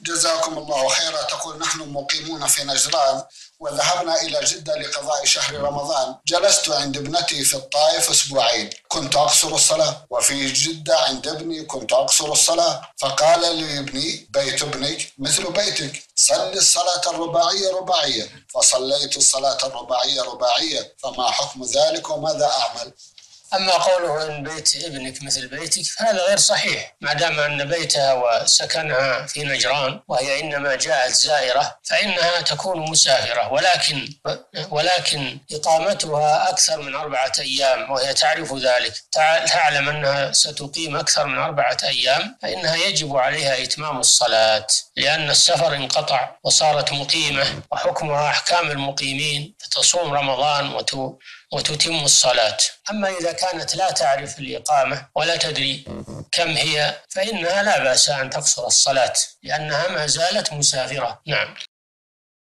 جزاكم الله خيرا. تقول نحن مقيمون في نجران وذهبنا إلى جدة لقضاء شهر رمضان. جلست عند ابنتي في الطائف أسبوعين. كنت أقصر الصلاة. وفي جدة عند ابني كنت أقصر الصلاة. فقال لي ابني بيت ابنك مثل بيتك. صل الصلاة الرباعية رباعية. فصليت الصلاة الرباعية رباعية. فما حكم ذلك وماذا أعمل؟ أما قوله إن بيت ابنك مثل بيتك فهذا غير صحيح. ما دام أن بيتها وسكنها في نجران وهي إنما جاءت زائرة فإنها تكون مسافرة. ولكن ولكن إقامتها أكثر من أربعة أيام وهي تعرف ذلك. تعلم أنها ستقيم أكثر من أربعة أيام فإنها يجب عليها إتمام الصلاة. لأن السفر انقطع وصارت مقيمة وحكمها أحكام المقيمين فتصوم رمضان وت وتتم الصلاة. أما إذا كانت لا تعرف الإقامة ولا تدري كم هي فإنها لا بأس أن تقصر الصلاة لأنها ما زالت مسافرة. نعم.